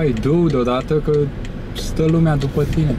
hai, du deodată că stă lumea după tine.